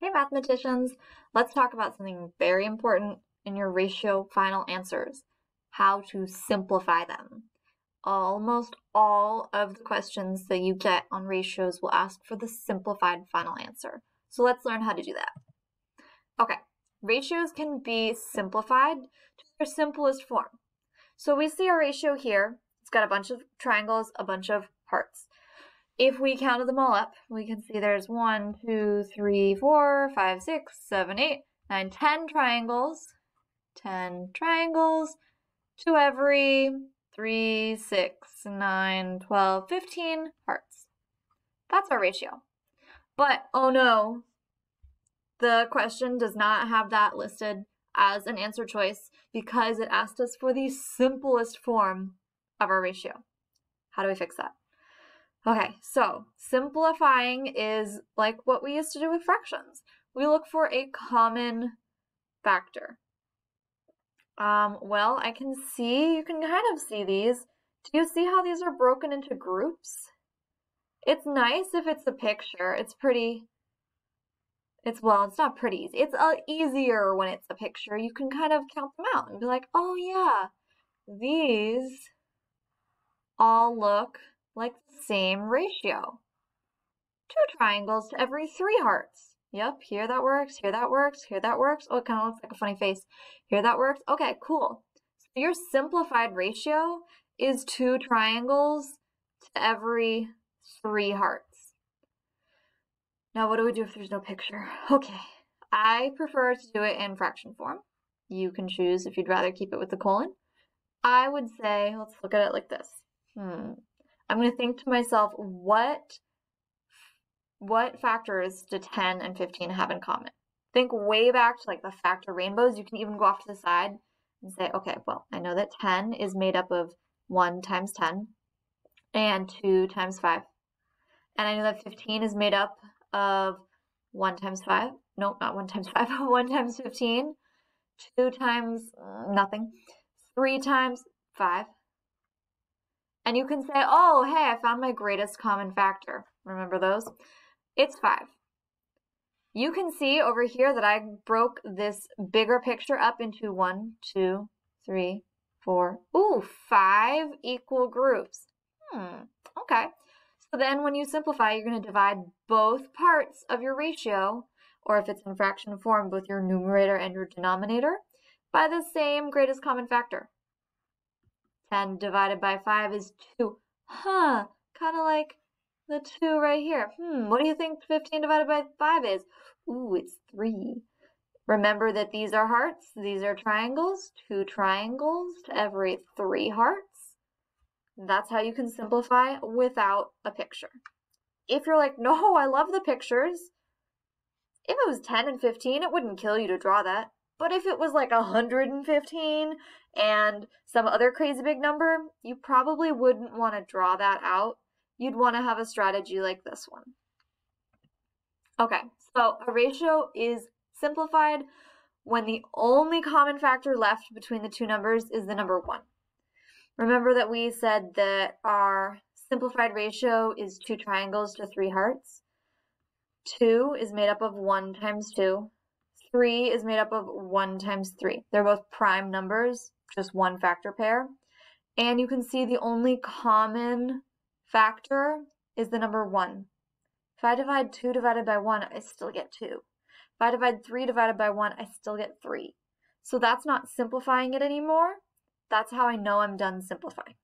Hey mathematicians, let's talk about something very important in your ratio final answers, how to simplify them. Almost all of the questions that you get on ratios will ask for the simplified final answer. So let's learn how to do that. Okay, ratios can be simplified to their simplest form. So we see our ratio here. It's got a bunch of triangles, a bunch of hearts. If we counted them all up, we can see there's one, two, three, four, five, six, seven, eight, nine, ten triangles. 10 triangles to every 3, 6, 9, 12, 15 hearts. That's our ratio. But, oh no, the question does not have that listed as an answer choice because it asked us for the simplest form of our ratio. How do we fix that? Okay, so simplifying is like what we used to do with fractions. We look for a common factor. Um, well, I can see, you can kind of see these. Do you see how these are broken into groups? It's nice if it's a picture. It's pretty, it's, well, it's not pretty. It's uh, easier when it's a picture. You can kind of count them out and be like, oh yeah, these all look like the same ratio. Two triangles to every three hearts. Yep, here that works, here that works, here that works. Oh, it kind of looks like a funny face. Here that works. Okay, cool. So your simplified ratio is two triangles to every three hearts. Now, what do we do if there's no picture? Okay, I prefer to do it in fraction form. You can choose if you'd rather keep it with the colon. I would say, let's look at it like this. Hmm. I'm going to think to myself, what what factors do 10 and 15 have in common? Think way back to like the factor rainbows. You can even go off to the side and say, okay, well, I know that 10 is made up of 1 times 10 and 2 times 5. And I know that 15 is made up of 1 times 5. No, not 1 times 5, 1 times 15. 2 times uh, nothing. 3 times 5. And you can say, oh, hey, I found my greatest common factor. Remember those? It's 5. You can see over here that I broke this bigger picture up into one, two, three, four, ooh, five equal groups. Hmm, okay. So then when you simplify, you're going to divide both parts of your ratio, or if it's in fraction form, both your numerator and your denominator, by the same greatest common factor. 10 divided by 5 is 2. Huh, kind of like the 2 right here. Hmm, what do you think 15 divided by 5 is? Ooh, it's 3. Remember that these are hearts, these are triangles, two triangles to every three hearts. That's how you can simplify without a picture. If you're like, no, I love the pictures, if it was 10 and 15, it wouldn't kill you to draw that. But if it was like 115 and some other crazy big number, you probably wouldn't want to draw that out you'd want to have a strategy like this one. Okay, so a ratio is simplified when the only common factor left between the two numbers is the number 1. Remember that we said that our simplified ratio is two triangles to three hearts. 2 is made up of 1 times 2. 3 is made up of 1 times 3. They're both prime numbers, just one factor pair. And you can see the only common Factor is the number 1. If I divide 2 divided by 1, I still get 2. If I divide 3 divided by 1, I still get 3. So that's not simplifying it anymore. That's how I know I'm done simplifying.